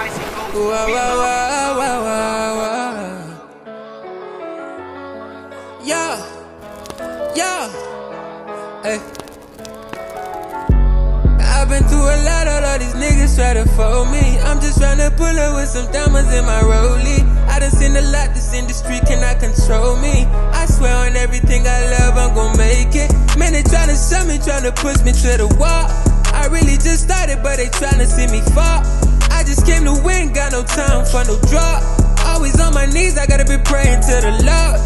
Whoa, whoa, whoa. Yeah, yeah, hey. I've been through a lot, all of these niggas try to fold me. I'm just tryna pull up with some diamonds in my rollie. I done seen a lot, this industry cannot control me. I swear on everything I love, I'm gon' make it. Man, they tryna shut me, tryna push me to the wall. I really just started, but they tryna see me fall. Just came to win, got no time for no drop. Always on my knees, I gotta be praying to the Lord.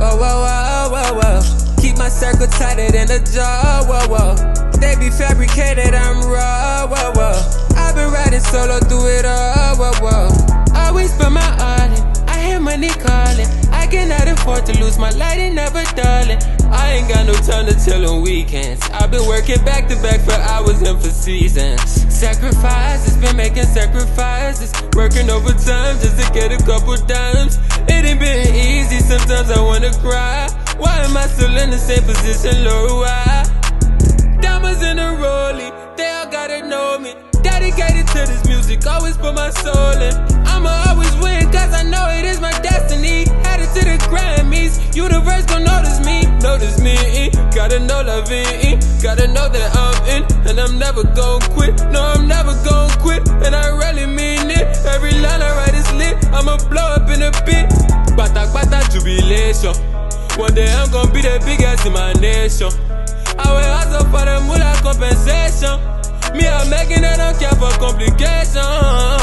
Whoa, whoa, whoa, whoa, whoa. Keep my circle tighter than a jaw, whoa, whoa. They be fabricated, I'm raw, whoa, whoa. I've been riding solo through it all, whoa, whoa. Always put my all in. I hear money calling. I cannot afford to lose my light and never darling. I ain't got no time to weekends. I've been working back to back for hours and for seasons. Sacrifices, been making sacrifices. Working overtime just to get a couple dimes. It ain't been easy, sometimes I wanna cry. Why am I still in the same position, Lord? Why? Diamonds in a rollie, they all gotta know me. Dedicated to this music, always put my soul in. I'ma always win, cause I know it is my destiny. Headed to the Grammys, universe gon' notice me. Notice me, gotta know love in, gotta know that I'm in. And I'm never gon' quit, no, I'm never gon' quit. And I really mean it, every line I write is lit. I'ma blow up in a bit. Bata bata jubilation. One day I'm gon' be the biggest in my nation. I will hustle for the moolah compensation. Me, I'm making it, don't care for complications.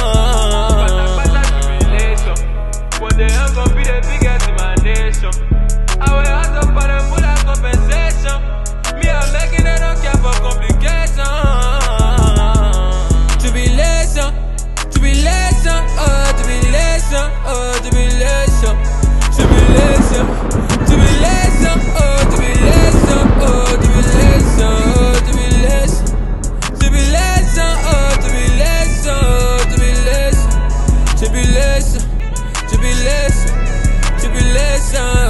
sun.